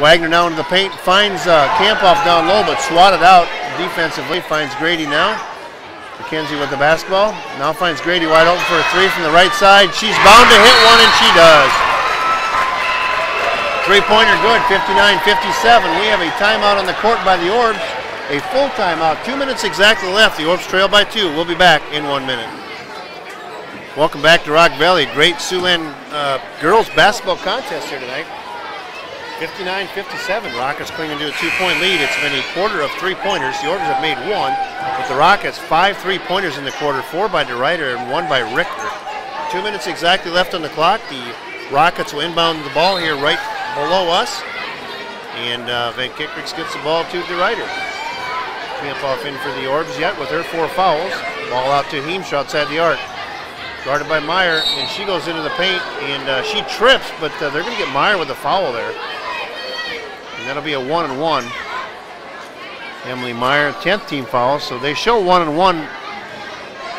Wagner now into the paint, finds uh, Campoff down low, but swatted out defensively. Finds Grady now. McKenzie with the basketball. Now finds Grady wide open for a three from the right side. She's bound to hit one, and she does. Three-pointer good, 59-57. We have a timeout on the court by the Orabs. A full timeout, two minutes exactly left. The Orabs trail by two. We'll be back in one minute. Welcome back to Rock Valley. Great Siouxland uh, girls basketball contest here tonight. 59-57. Rockets clinging to a two-point lead. It's been a quarter of three-pointers. The Orabs have made one, but the Rockets five three-pointers in the quarter, four by DeRuyter and one by Richter. Two minutes exactly left on the clock. The Rockets will inbound the ball here right below us. And uh, Van Kickrix gets the ball to DeRuyter. Campoff in for the Orabs yet with her four fouls. Ball out to Heemstra outside the arc. Guarded by Meyer, and she goes into the paint, and uh, she trips, but uh, they're going to get Meyer with a foul there. That'll be a one and one. Emily Meyer, 10th team foul, so they show one and one.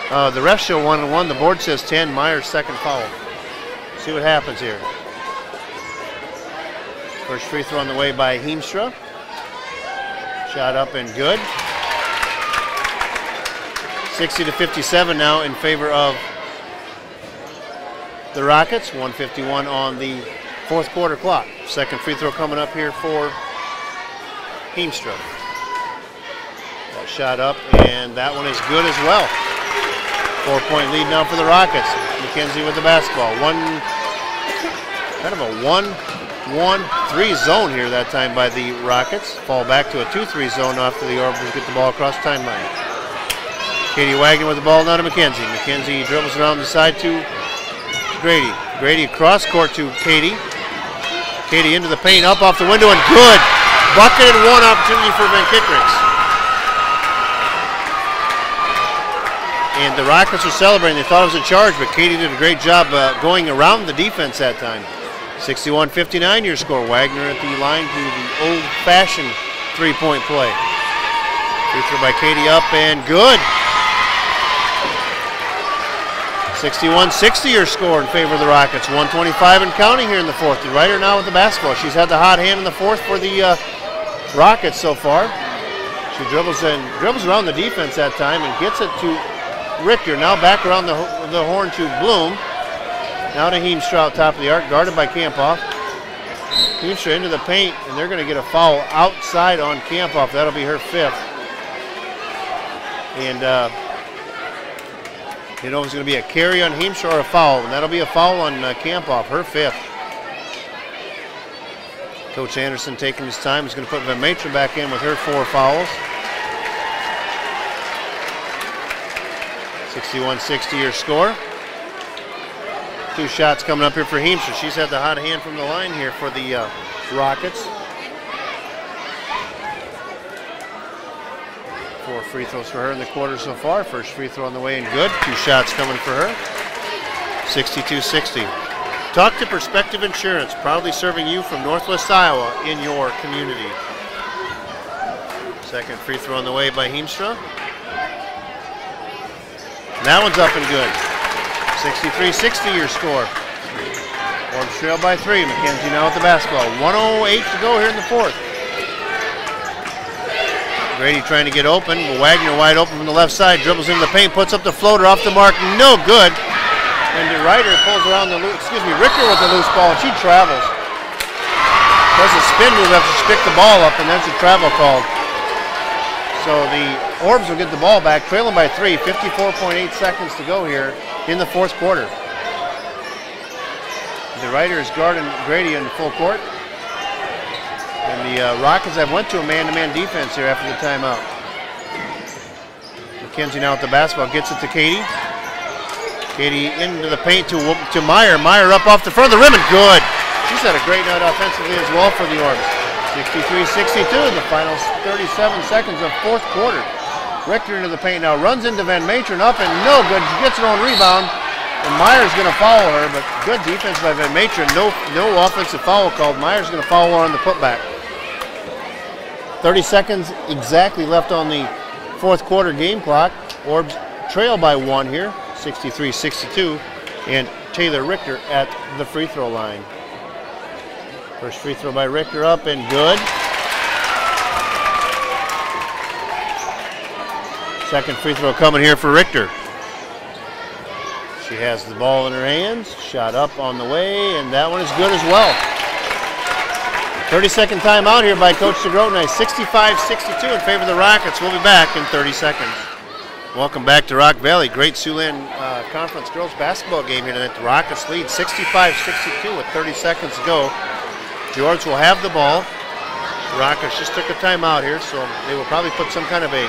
Uh, the refs show one and one. The board says 10. Meyer's second foul. See what happens here. First free throw on the way by Heemstra. Shot up and good. 60 to 57 now in favor of the Rockets. 151 on the fourth quarter clock. Second free throw coming up here for Heemstra. That shot up, and that one is good as well. Four point lead now for the Rockets. McKenzie with the basketball. One, kind of a one, one, three zone here that time by the Rockets. Fall back to a two, three zone after the Orbitals get the ball across timeline. Katie Wagner with the ball now to McKenzie. McKenzie dribbles around the side to Grady. Grady across court to Katie. Katie into the paint, up off the window, and good. Bucket and one opportunity for Van Kickrix. And the Rockets are celebrating. They thought it was a charge, but Katie did a great job uh, going around the defense that time. 61-59 your score. Wagner at the line to the old-fashioned three-point play. Free throw by Katie up and good. 61-60 your score in favor of the Rockets. 125 and counting here in the fourth. DeRuyter now with the basketball. She's had the hot hand in the fourth for the uh, Rockets so far. She dribbles and dribbles around the defense that time and gets it to Richter. Now back around the, the horn to Bloom. Now to Heemstra top of the arc, guarded by Campoff. Heemstra into the paint, and they're going to get a foul outside on Campoff. That'll be her fifth. And uh, you know it's going to be a carry on Heemstra or a foul, and that'll be a foul on uh, Campoff, her fifth. Coach Anderson taking his time. He's going to put Van Matron back in with her four fouls. 61-60 your score. Two shots coming up here for Heemstra. She's had the hot hand from the line here for the uh, Rockets. Four free throws for her in the quarter so far. First free throw on the way and good. Two shots coming for her. 62-60. Talk to Perspective Insurance, proudly serving you from Northwest Iowa in your community. Second free throw on the way by Heemstra. That one's up and good. 63-60 your score. Orabs trail by three. McKenzie now with the basketball. 108 to go here in the fourth. Grady trying to get open. Wagner wide open from the left side. Dribbles into the paint. Puts up the floater off the mark. No good. And DeRuyter pulls around the loose. Excuse me, Richter with the loose ball. And She travels. Does a spin move after she picked the ball up, and that's a travel called. So the Orabs will get the ball back, trailing by three. 54.8 seconds to go here in the fourth quarter. DeRuyter is guarding Grady in the full court. And the uh, Rockets have went to a man-to-man defense here after the timeout. McKenzie now with the basketball, gets it to Katie. Katie into the paint to, to Meyer. Meyer up off the front of the rim and good. She's had a great night offensively as well for the Orabs. 63-62 in the final 37 seconds of fourth quarter. Richter into the paint now, runs into Van Matron up and no good. She gets her own rebound. And Meyer's going to foul her, but good defense by Van Matron. No, no offensive foul called. Meyer's going to foul her on the putback. 30 seconds exactly left on the fourth quarter game clock. Orabs trail by one here, 63-62, and Taylor Richter at the free throw line. First free throw by Richter up and good. Second free throw coming here for Richter. She has the ball in her hands, shot up on the way, and that one is good as well. 30 second timeout here by Coach DeGrotnice. 65-62 in favor of the Rockets. We'll be back in 30 seconds. Welcome back to Rock Valley. Great Siouxland uh, Conference girls basketball game here tonight. The Rockets lead 65-62 with 30 seconds to go. George will have the ball. The Rockets just took a timeout here, so they will probably put some kind of a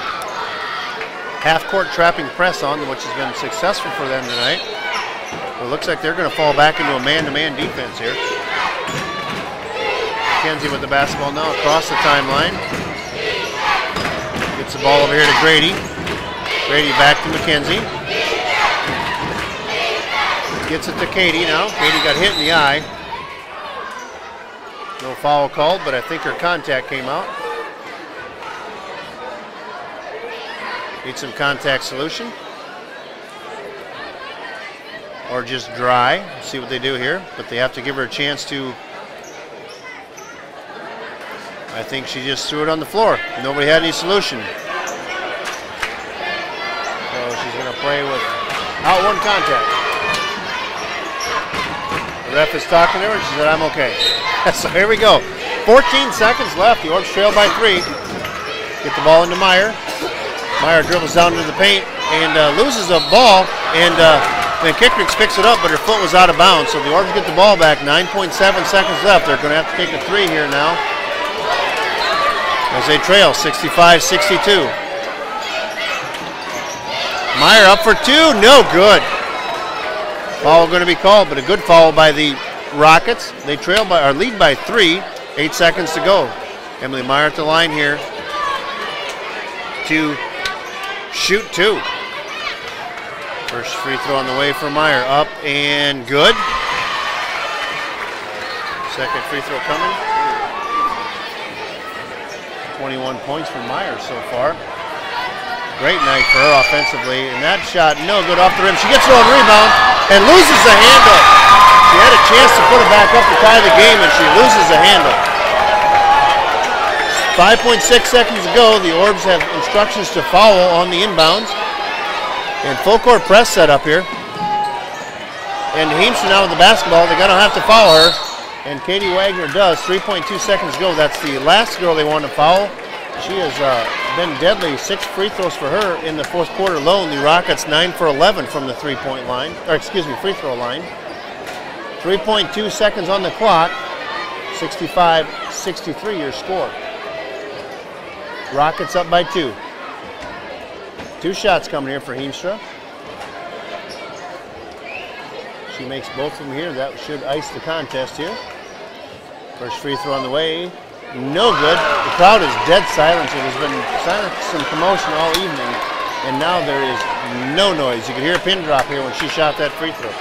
half-court trapping press on them, which has been successful for them tonight. It looks like they're going to fall back into a man-to-man -man defense here. McKenzie with the basketball now across the timeline. Gets the ball over here to Grady. Grady back to McKenzie. Gets it to Katie now. Katie got hit in the eye. No foul called, but I think her contact came out. Need some contact solution. Or just dry. See what they do here. But they have to give her a chance to. I think she just threw it on the floor. Nobody had any solution. So she's going to play with out one contact. The ref is talking to her. She said, I'm okay. so here we go. 14 seconds left. The Orabs trail by three. Get the ball into Meyer. Meyer dribbles down into the paint and uh, loses a ball, and uh, Van Kickrix picks it up, but her foot was out of bounds. So the Orabs get the ball back. 9.7 seconds left. They're going to have to take a three here now. As they trail 65-62. Meyer up for two. No good. Foul going to be called, but a good foul by the Rockets. They trail by or lead by three. Eight seconds to go. Emily Meyer at the line here to shoot two. First free throw on the way for Meyer. Up and good. Second free throw coming. 21 points for Meyer so far. Great night for her offensively. And that shot, no good off the rim. She gets her own rebound and loses the handle. She had a chance to put it back up to tie the game, and she loses the handle. 5.6 seconds to go. The Orabs have instructions to foul on the inbounds. And full court press set up here. And Heemstra now with the basketball. They're going to have to foul her. And Katie Wagner does. 3.2 seconds go. That's the last girl they want to foul. She has uh, been deadly. Six free throws for her in the fourth quarter alone. The Rockets 9 for 11 from the three-point line. Or excuse me, free throw line. 3.2 seconds on the clock. 65-63 your score. Rockets up by two. Two shots coming here for Heemstra. She makes both of them here. That should ice the contest here. First free throw on the way. No good. The crowd is dead silent. There's been silent, some commotion all evening, and now there is no noise. You can hear a pin drop here when she shot that free throw.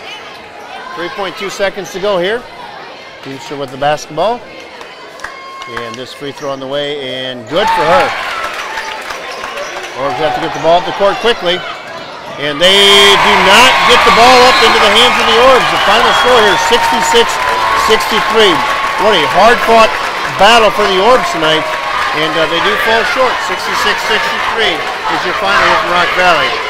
3.2 seconds to go here. Heemstra with the basketball. And this free throw on the way, and good for her. Orabs have to get the ball up the court quickly. And they do not get the ball up into the hands of the Orabs. The final score here is 66-63. What a hard-fought battle for the Orabs tonight. And uh, they do fall short. 66-63 is your final from Rock Valley.